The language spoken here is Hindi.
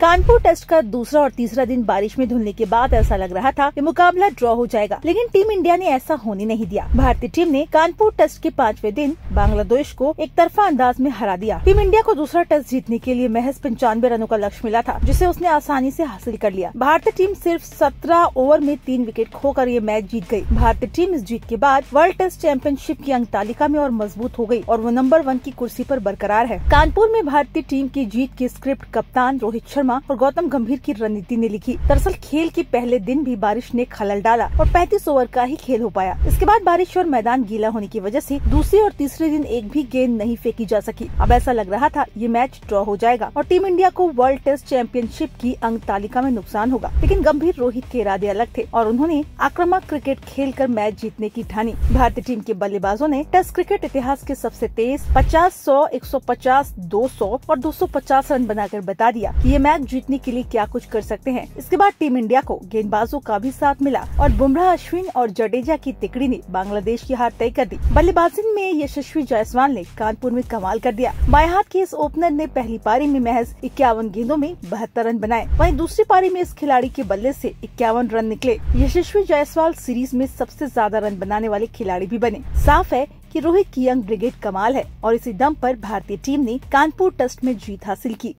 कानपुर टेस्ट का दूसरा और तीसरा दिन बारिश में धुलने के बाद ऐसा लग रहा था कि मुकाबला ड्रॉ हो जाएगा, लेकिन टीम इंडिया ने ऐसा होने नहीं दिया। भारतीय टीम ने कानपुर टेस्ट के पाँचवें दिन बांग्लादेश को एक तरफा अंदाज में हरा दिया। टीम इंडिया को दूसरा टेस्ट जीतने के लिए महज पंचानवे रनों का लक्ष्य मिला था, जिसे उसने आसानी ऐसी हासिल कर लिया। भारतीय टीम सिर्फ़ सत्रह ओवर में तीन विकेट खोकर ये मैच जीत गई भारतीय टीम इस जीत के बाद वर्ल्ड टेस्ट चैंपियनशिप की अंक तालिका में और मज़बूत हो गई और वो नंबर वन की कुर्सी आरोप बरकरार है। कानपुर में भारतीय टीम की जीत की स्क्रिप्ट कप्तान रोहित शर्मा शर्मा और गौतम गंभीर की रणनीति ने लिखी। दरअसल खेल के पहले दिन भी बारिश ने खलल डाला और 35 ओवर का ही खेल हो पाया। इसके बाद बारिश और मैदान गीला होने की वजह ऐसी दूसरे और तीसरे दिन एक भी गेंद नहीं फेंकी जा सकी। अब ऐसा लग रहा था ये मैच ड्रॉ हो जाएगा और टीम इंडिया को वर्ल्ड टेस्ट चैंपियनशिप की अंक तालिका में नुकसान होगा। लेकिन गंभीर रोहित के इरादे अलग थे और उन्होंने आक्रामक क्रिकेट खेल कर मैच जीतने की ठानी। भारतीय टीम के बल्लेबाजों ने टेस्ट क्रिकेट इतिहास के सबसे तेज पचास सौ, एक सौ पचास, दो सौ और दो सौ पचास रन बनाकर बता दिया कि ये मैच जीतने के लिए क्या कुछ कर सकते हैं? इसके बाद टीम इंडिया को गेंदबाजों का भी साथ मिला और बुमराह अश्विन और जडेजा की तिकड़ी ने बांग्लादेश की हार तय कर दी। बल्लेबाजी में यशस्वी जायसवाल ने कानपुर में कमाल कर दिया। बाएँ हाथ के इस ओपनर ने पहली पारी में महज इक्यावन गेंदों में बहत्तर रन बनाए। वहीं दूसरी पारी में इस खिलाड़ी के बल्ले से इक्यावन रन निकले। यशस्वी जायसवाल सीरीज़ में सबसे ज़्यादा रन बनाने वाले खिलाड़ी भी बने। साफ़ है कि रोहित की यंग ब्रिगेड कमाल है और इसी दम पर भारतीय टीम ने कानपुर टेस्ट में जीत हासिल की।